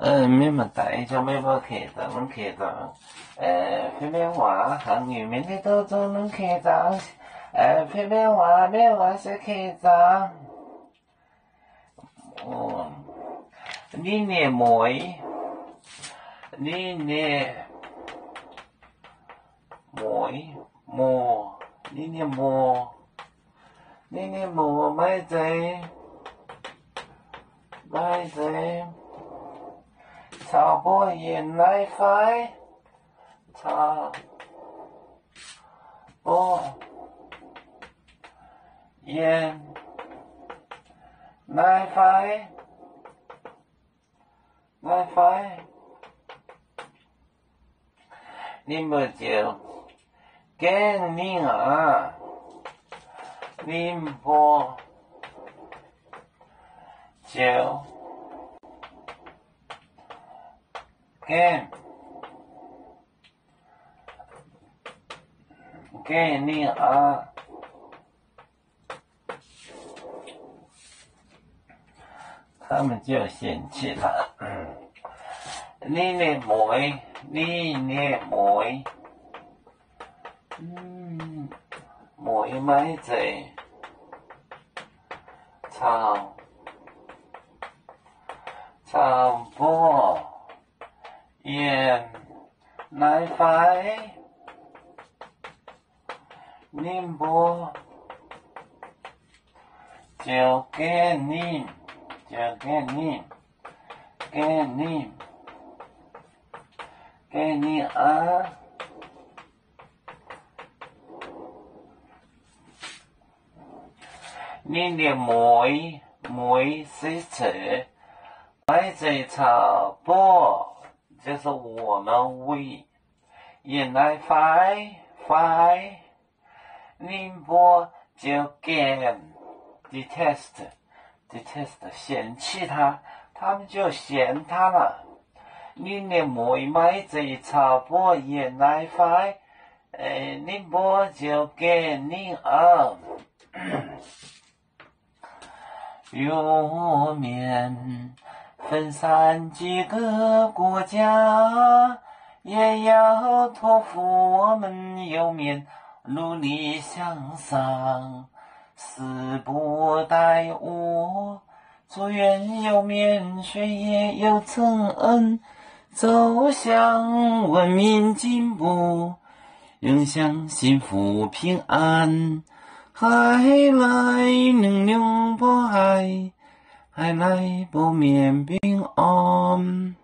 呃，咩物大就咩无客到，拢客到。呃，偏偏话行语面的都做拢客到，呃，偏偏话咩话是客到。哦，你呢妹？你呢妹？妹？你呢妹？你呢妹咪仔？咪仔？ sao bố yên nay phái. Ta bố yên nay phái. Nay phái. Ni mơ chiều kén ni ngã ni bố chiều 给给你啊！他们就嫌弃他。你的妹，你的妹，嗯，妹妹在唱唱 hiền nãi phái niêm bô chiều kê niêm. Chiều kê nim, kê nim kê nim á. Nên để mối mối sẽ trở mối sẽ trở bó 这是我们为原来快快，宁波就 get detest detest 嫌弃他，他们就嫌他了。你连妹妹这一差不原来快，呃，宁波就给你啊，有面。分散几个国家，也要托付我们有面，努力向上。死不待我，做人有面，学业有承恩，走向文明进步，迎向幸福平安。海来能量不海。海来不眠平安。